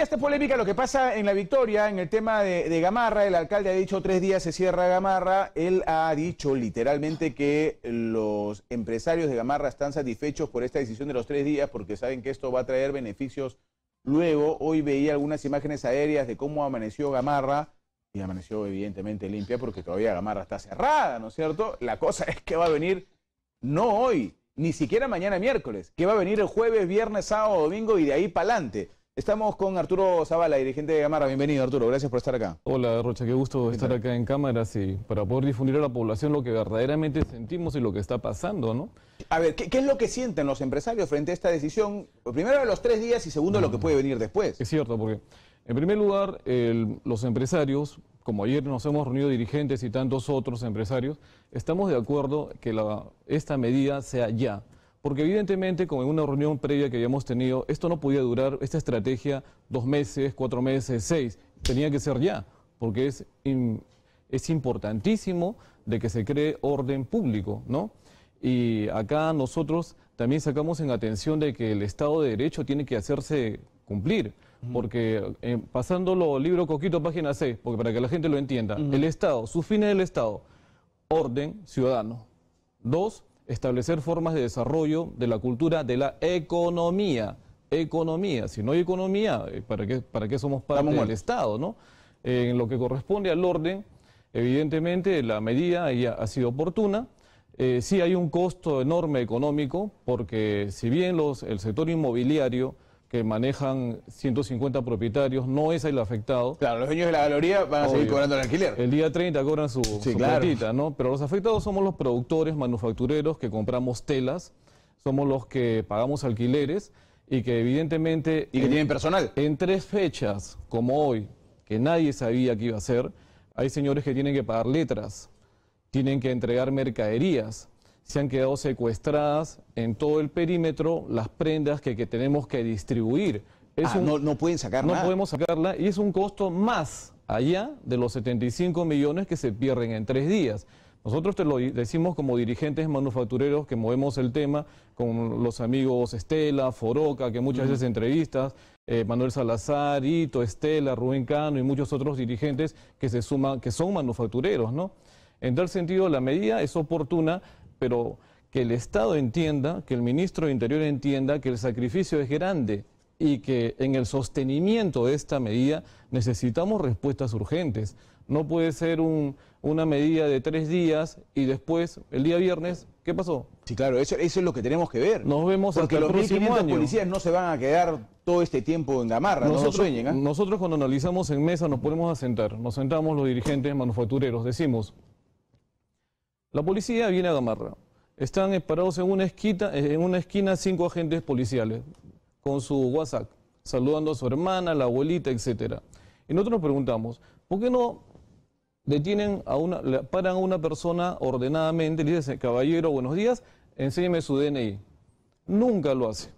Está polémica lo que pasa en la victoria, en el tema de, de, Gamarra. El alcalde ha dicho tres días se cierra Gamarra. Él ha dicho literalmente que los empresarios de Gamarra están satisfechos por esta decisión de los tres días porque saben que esto va a traer beneficios luego. Hoy veía algunas imágenes aéreas de cómo amaneció Gamarra y amaneció evidentemente limpia porque todavía Gamarra está cerrada, ¿no es cierto? La cosa es que va a venir no hoy, ni siquiera mañana miércoles, que va a venir el jueves, viernes, sábado, domingo y de ahí para adelante. Estamos con Arturo Zavala, dirigente de Gamarra. Bienvenido, Arturo. Gracias por estar acá. Hola, Rocha. Qué gusto estar acá en cámaras y para poder difundir a la población lo que verdaderamente sentimos y lo que está pasando, ¿no? A ver, ¿qué, qué es lo que sienten los empresarios frente a esta decisión? Primero, de los tres días y segundo, lo que puede venir después. Es cierto, porque en primer lugar, el, los empresarios, como ayer nos hemos reunido dirigentes y tantos otros empresarios, estamos de acuerdo que la, esta medida sea ya. Porque evidentemente, como en una reunión previa que habíamos tenido, esto no podía durar, esta estrategia, dos meses, cuatro meses, seis. Tenía que ser ya, porque es, in, es importantísimo de que se cree orden público, ¿no? Y acá nosotros también sacamos en atención de que el Estado de Derecho tiene que hacerse cumplir. Porque eh, pasándolo libro Coquito, página 6, porque para que la gente lo entienda, uh -huh. el Estado, sus fines del Estado, orden ciudadano. Dos, establecer formas de desarrollo de la cultura de la economía. Economía. Si no hay economía, eh, ¿para qué, para qué somos parte del Estado? ¿no? Eh, en lo que corresponde al orden, evidentemente la medida ya ha sido oportuna. Eh, sí hay un costo enorme económico, porque si bien los, el sector inmobiliario que manejan 150 propietarios, no es el afectado. Claro, los dueños de la galería van a Obvio. seguir cobrando el alquiler. El día 30 cobran su, sí, su claro. platita, ¿no? Pero los afectados somos los productores, manufactureros que compramos telas, somos los que pagamos alquileres y que evidentemente... Y que en, tienen personal. En tres fechas, como hoy, que nadie sabía que iba a ser, hay señores que tienen que pagar letras, tienen que entregar mercaderías, se han quedado secuestradas en todo el perímetro las prendas que, que tenemos que distribuir. Es ah, un, no, no, pueden sacar no nada. Podemos sacarla y es un costo más allá de los 75 millones que se pierden en tres días. Nosotros te lo decimos como dirigentes manufactureros que movemos el tema con los amigos Estela, Foroca, que muchas uh -huh. veces entrevistas, eh, Manuel Salazar, Ito, Estela, Rubén Cano y muchos otros dirigentes que se suman, que son manufactureros, ¿no? En tal sentido, la medida es oportuna, pero que el Estado entienda, que el ministro de Interior entienda que el sacrificio es grande y que en el sostenimiento de esta medida necesitamos respuestas urgentes. No puede ser un, una medida de tres días y después, el día viernes, ¿qué pasó? Sí, claro, eso, eso es lo que tenemos que ver. Nos vemos Porque hasta los el año. policías no se van a quedar todo este tiempo en Gamarra, nosotros, no lo sueñen. ¿eh? Nosotros cuando analizamos en mesa nos ponemos a sentar, nos sentamos los dirigentes manufactureros, decimos, la policía viene a Gamarra. Están parados en una, esquina, cinco agentes policiales con su WhatsApp, saludando a su hermana, la abuelita, etc. Y nosotros nos preguntamos, ¿por qué no detienen a una, paran a una persona ordenadamente, le dicen, caballero, buenos días, enséñeme su DNI? Nunca lo hace.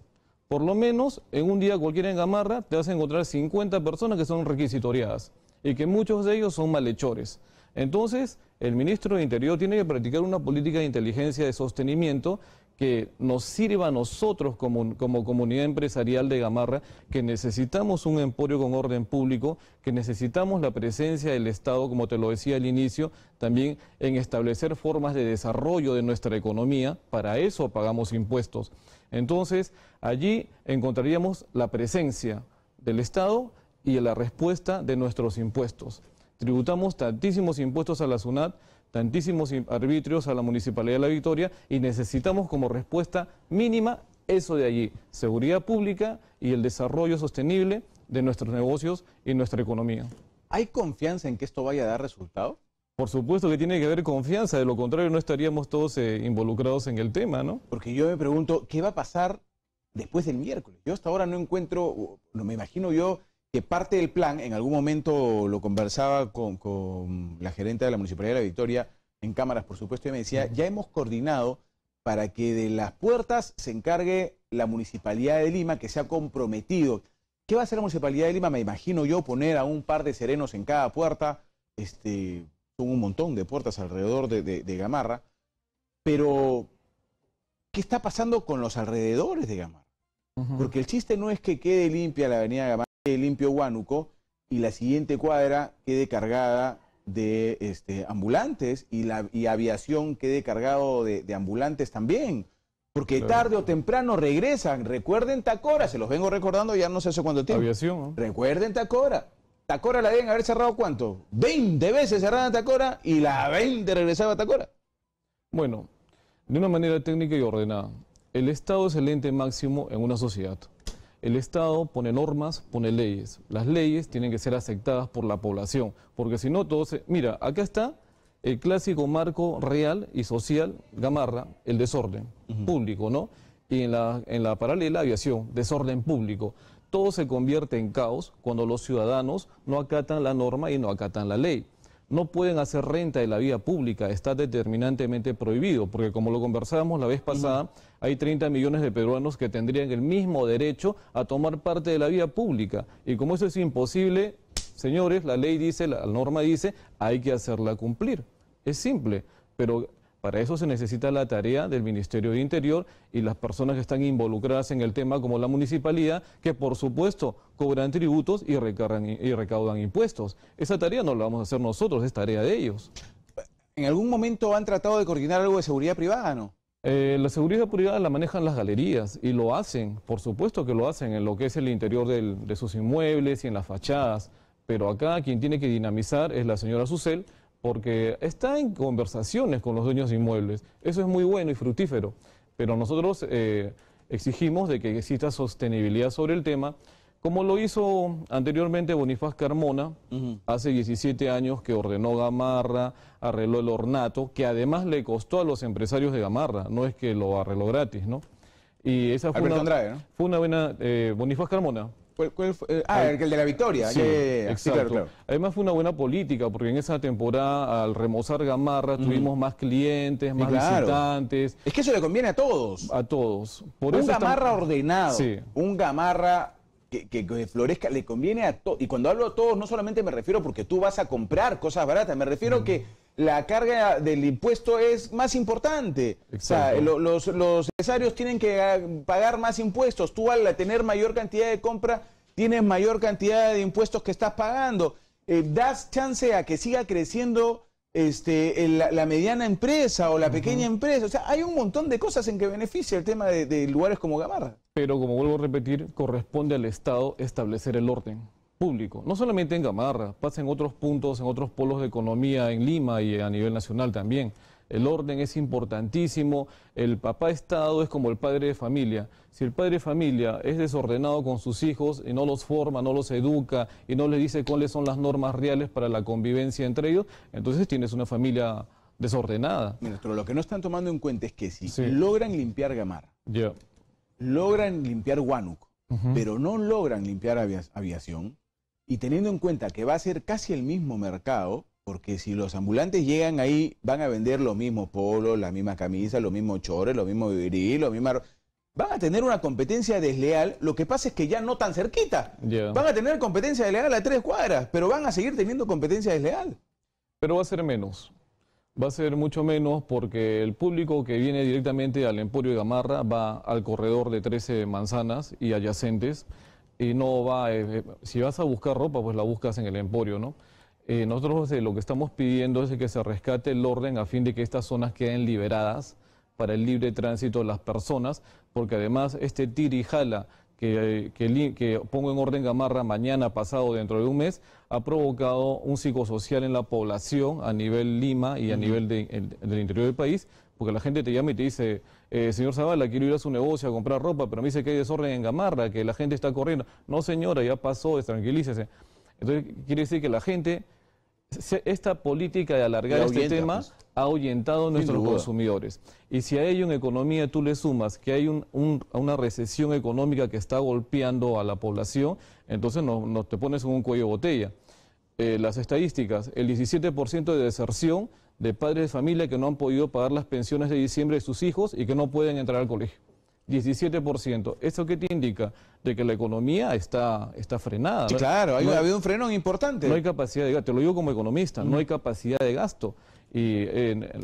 Por lo menos, en un día cualquiera en Gamarra, te vas a encontrar 50 personas que son requisitoriadas y que muchos de ellos son malhechores. Entonces, el ministro de Interior tiene que practicar una política de inteligencia de sostenimiento que nos sirva a nosotros como, como, comunidad empresarial de Gamarra, que necesitamos un emporio con orden público, que necesitamos la presencia del Estado, como te lo decía al inicio, también en establecer formas de desarrollo de nuestra economía, para eso pagamos impuestos. Entonces, allí encontraríamos la presencia del Estado y la respuesta de nuestros impuestos. Tributamos tantísimos impuestos a la SUNAT, tantísimos arbitrios a la Municipalidad de La Victoria y necesitamos como respuesta mínima eso de allí, seguridad pública y el desarrollo sostenible de nuestros negocios y nuestra economía. ¿Hay confianza en que esto vaya a dar resultado? Por supuesto que tiene que haber confianza, de lo contrario no estaríamos todos eh, involucrados en el tema, ¿no? Porque yo me pregunto, ¿qué va a pasar después del miércoles? Yo hasta ahora no encuentro, no me imagino yo que parte del plan, en algún momento lo conversaba con, con, la gerente de la Municipalidad de la Victoria, en cámaras por supuesto, y me decía, ya hemos coordinado para que de las puertas se encargue la Municipalidad de Lima, que se ha comprometido. ¿Qué va a hacer la Municipalidad de Lima? Me imagino yo poner a un par de serenos en cada puerta, este, son un montón de puertas alrededor de, de, de Gamarra, pero ¿qué está pasando con los alrededores de Gamarra? Uh -huh. Porque el chiste no es que quede limpia la avenida Gamarra, limpio Huánuco y la siguiente cuadra quede cargada de este, ambulantes y, la, y aviación quede cargado de, de ambulantes también. Porque Claro. tarde o temprano regresan. Recuerden Tacora, se los vengo recordando ya no sé hace cuánto tiempo. Aviación. Recuerden Tacora. Tacora la deben haber cerrado cuánto? 20 veces cerrada Tacora y la 20 regresaba a Tacora. Bueno, de una manera técnica y ordenada. El Estado es el ente máximo en una sociedad. El Estado pone normas, pone leyes. Las leyes tienen que ser aceptadas por la población, porque si no, todo se... Mira, acá está el clásico marco real y social, Gamarra, el desorden público, ¿no? Y en la, en la paralela, aviación, desorden público. Todo se convierte en caos cuando los ciudadanos no acatan la norma y no acatan la ley no pueden hacer renta de la vía pública, está determinantemente prohibido, porque como lo conversábamos la vez pasada, hay 30 millones de peruanos que tendrían el mismo derecho a tomar parte de la vía pública. Y como eso es imposible, señores, la ley dice, la norma dice, hay que hacerla cumplir. Es simple, pero para eso se necesita la tarea del Ministerio de Interior y las personas que están involucradas en el tema, como la municipalidad, que por supuesto cobran tributos y, recargan- y recaudan impuestos. Esa tarea no la vamos a hacer nosotros, es tarea de ellos. ¿En algún momento han tratado de coordinar algo de seguridad privada, no? Eh, la seguridad privada la manejan las galerías y lo hacen, por supuesto que lo hacen en lo que es el interior del- de sus inmuebles y en las fachadas, pero acá quien tiene que dinamizar es la señora Susel porque está en conversaciones con los dueños de inmuebles. Eso es muy bueno y fructífero, pero nosotros eh, exigimos de que exista sostenibilidad sobre el tema, como lo hizo anteriormente Bonifaz Carmona, hace 17 años que ordenó Gamarra, arregló el ornato, que además le costó a los empresarios de Gamarra, no es que lo arregló gratis, ¿no? Y esa fue Alberto una, Andrade, ¿no? fue una buena, eh, Bonifaz Carmona. ¿Cuál- cuál fue? Eh, ah, el, el de la victoria. Sí, claro, claro. Además fue una buena política, porque en esa temporada, al remozar Gamarra, tuvimos más clientes, más claro. visitantes, Es que eso le conviene a todos. a todos. Por un gamarra ordenado, Sí. un gamarra que, que- que florezca, le conviene a todos. Y cuando hablo a todos, no solamente me refiero porque tú vas a comprar cosas baratas, me refiero que la carga del impuesto es más importante. O sea, Exacto. lo- los, los empresarios tienen que ah, pagar más impuestos. Tú al tener mayor cantidad de compra, tienes mayor cantidad de impuestos que estás pagando. Eh, das chance a que siga creciendo este, el- la, mediana empresa o la pequeña empresa. O sea, hay un montón de cosas en que beneficia el tema de, de lugares como Gamarra. Pero como vuelvo a repetir, corresponde al Estado establecer el orden público. No solamente en Gamarra, pasa en otros puntos, en otros polos de economía en Lima y a nivel nacional también. El orden es importantísimo. El papá Estado es como el padre de familia. Si el padre de familia es desordenado con sus hijos y no los forma, no los educa y no les dice cuáles son las normas reales para la convivencia entre ellos, entonces tienes una familia desordenada. Mira, pero lo que no están tomando en cuenta es que si Sí. logran limpiar Gamarra, Ya. logran limpiar Huánuco, pero no logran limpiar avia- aviación, y teniendo en cuenta que va a ser casi el mismo mercado, porque si los ambulantes llegan ahí, van a vender los mismos polos, las mismas camisas, los mismos chores, los mismos viril, los mismos... Van a tener una competencia desleal, lo que pasa es que ya no tan cerquita. Van a tener competencia desleal a tres cuadras, pero van a seguir teniendo competencia desleal. Pero va a ser menos. Va a ser mucho menos porque el público que viene directamente al Emporio de Gamarra va al corredor de 13 manzanas y adyacentes y no va, eh, eh, si vas a buscar ropa, pues la buscas en el Emporio, ¿no? Eh, nosotros eh, lo que estamos pidiendo es que se rescate el orden a fin de que estas zonas queden liberadas para el libre tránsito de las personas, porque además este tira y jala que, que que pongo en orden Gamarra mañana, pasado, dentro de un mes, ha provocado un psicosocial en la población a nivel Lima y a nivel de- el- del interior del país, porque la gente te llama y te dice, eh, señor Zavala, quiero ir a su negocio a comprar ropa, pero me dice que hay desorden en Gamarra, que la gente está corriendo. No, señora, ya pasó, tranquilícese. Entonces, quiere decir que la gente, esta política de alargar este tema pues. ha ahuyentado a nuestros consumidores. Y si a ello en economía tú le sumas que hay un- un- una recesión económica que está golpeando a la población, entonces no, no te pones en un cuello botella. Eh, las estadísticas, el 17% de deserción de padres de familia que no han podido pagar las pensiones de diciembre de sus hijos y que no pueden entrar al colegio. 17%. ¿Eso qué te indica? De que la economía está, está frenada. Claro, hay, No ha habido un frenón importante. no hay capacidad de gasto, te lo digo como economista, no hay capacidad de gasto. Y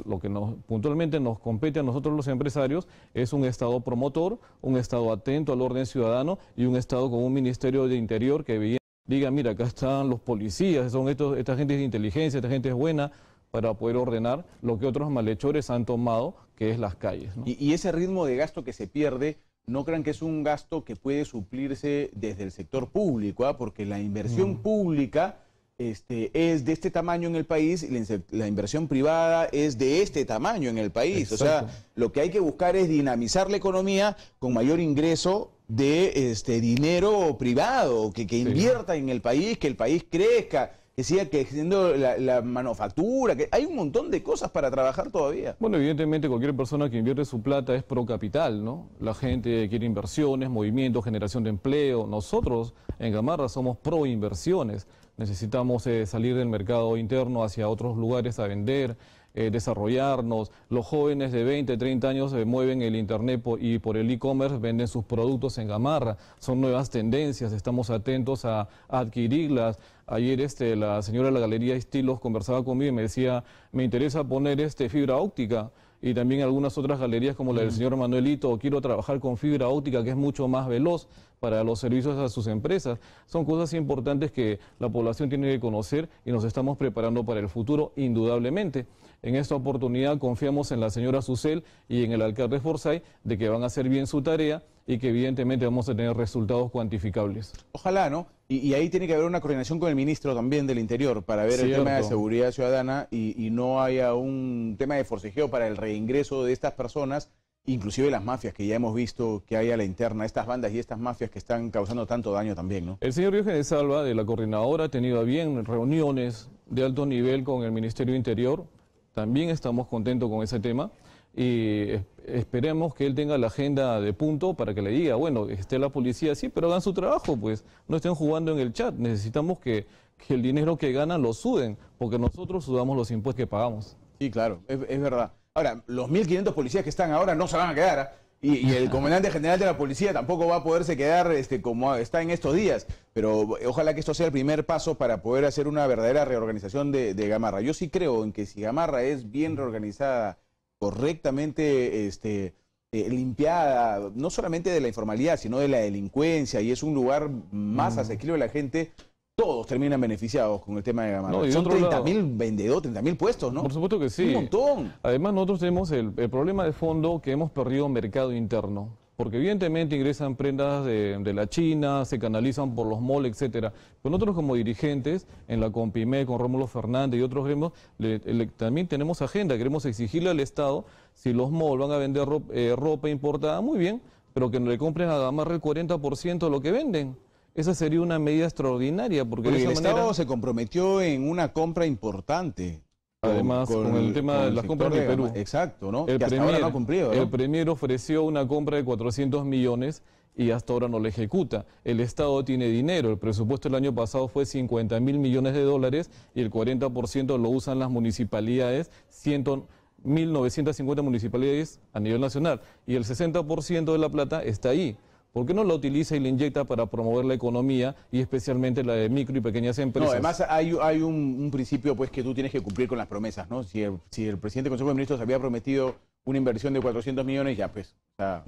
lo que nos, puntualmente nos compete a nosotros los empresarios es un Estado promotor, un Estado atento al orden ciudadano y un Estado con un Ministerio de Interior que diga, mira, acá están los policías, son estos, esta gente de inteligencia, esta gente es buena, para poder ordenar lo que otros malhechores han tomado, que es las calles. Y, ese ritmo de gasto que se pierde, no crean que es un gasto que puede suplirse desde el sector público, ¿ah? porque la inversión mm. pública este, es de este tamaño en el país y la, inversión privada es de este tamaño en el país. O sea, lo que hay que buscar es dinamizar la economía con mayor ingreso de este dinero privado, que, que invierta en el país, que el país crezca que siga creciendo la, manufactura, que hay un montón de cosas para trabajar todavía. Bueno, evidentemente cualquier persona que invierte su plata es pro capital, ¿no? La gente quiere inversiones, movimientos, generación de empleo. Nosotros en Gamarra somos pro inversiones. Necesitamos eh, salir del mercado interno hacia otros lugares a vender, eh, desarrollarnos. Los jóvenes de 20, 30 años se mueven el Internet y por el e-commerce venden sus productos en Gamarra. Son nuevas tendencias, estamos atentos a, adquirirlas. Ayer este, la señora de la Galería Estilos conversaba conmigo y me decía, me interesa poner este, fibra óptica y también algunas otras galerías como la del señor Manuelito, quiero trabajar con fibra óptica que es mucho más veloz para los servicios a sus empresas. Son cosas importantes que la población tiene que conocer y nos estamos preparando para el futuro indudablemente. En esta oportunidad confiamos en la señora Susel y en el alcalde Forsyth de que van a hacer bien su tarea y que evidentemente vamos a tener resultados cuantificables. Ojalá, ¿no? Y, ahí tiene que haber una coordinación con el ministro también del Interior para ver el tema de seguridad ciudadana y, y no haya un tema de forcejeo para el reingreso de estas personas inclusive las mafias que ya hemos visto que hay a la interna, estas bandas y estas mafias que están causando tanto daño también, ¿no? El señor de Salva, de la coordinadora, ha tenido a bien reuniones de alto nivel con el Ministerio Interior. También estamos contentos con ese tema y esperemos que él tenga la agenda de punto para que le diga, bueno, esté la policía, sí, pero hagan su trabajo, pues no estén jugando en el chat. Necesitamos que, el dinero que ganan lo suden, porque nosotros sudamos los impuestos que pagamos. Sí, claro, es verdad. Ahora, los 1.500 policías que están ahora no se van a quedar. ¿ah? Y, el comandante general de la policía tampoco va a poderse quedar este, como está en estos días. Pero ojalá que esto sea el primer paso para poder hacer una verdadera reorganización de, Gamarra. Yo sí creo en que si Gamarra es bien reorganizada, correctamente este, eh, limpiada, no solamente de la informalidad, sino de la delincuencia, y es un lugar más mm. asequible a la gente, todos terminan beneficiados con el tema de Gamarra. Son 30 mil vendedores, 30 mil puestos, ¿no? Por supuesto que sí. Un montón. Además, nosotros tenemos el, problema de fondo que hemos perdido mercado interno. Porque evidentemente ingresan prendas de, la China, se canalizan por los malls, etcétera. Pero nosotros como dirigentes, en la Compime, con Rómulo Fernández y otros gremios, también tenemos agenda. Queremos exigirle al Estado, si los malls van a vender ropa, eh, ropa importada, muy bien, pero que no le compren a Gamarra el 40% de lo que venden. Esa sería una medida extraordinaria porque, el Estado se comprometió en una compra importante. Además, con, el tema de las compras de Perú. Exacto, ¿no? El que premier, no ha cumplido. El Premier ofreció una compra de 400 millones y hasta ahora no la ejecuta. El Estado tiene dinero. El presupuesto del año pasado fue 50 mil millones de dólares y el 40% lo usan las municipalidades, 1.950 municipalidades a nivel nacional. Y el 60% de la plata está ahí. ¿Por qué no la utiliza y la inyecta para promover la economía y especialmente la de micro y pequeñas empresas? No, además hay, hay un, principio pues que tú tienes que cumplir con las promesas, ¿no? Si el, si el presidente del Consejo de Ministros había prometido una inversión de 400 millones, ya pues, o sea,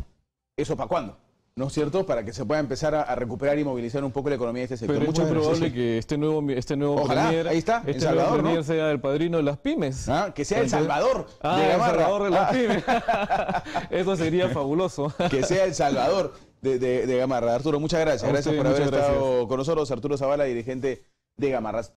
¿eso para cuándo? ¿no es cierto? Para que se pueda empezar a, recuperar y movilizar un poco la economía de este sector. Pero es muy probable que este nuevo, este nuevo Ojalá, ahí está, este Salvador, nuevo premier sea el padrino de las pymes. Ah, que sea el Salvador ah, de el Salvador de las pymes. Eso sería fabuloso. que sea el Salvador de, de, Gamarra. Arturo, muchas gracias. gracias por haber estado con nosotros. Arturo Zavala, dirigente de Gamarras.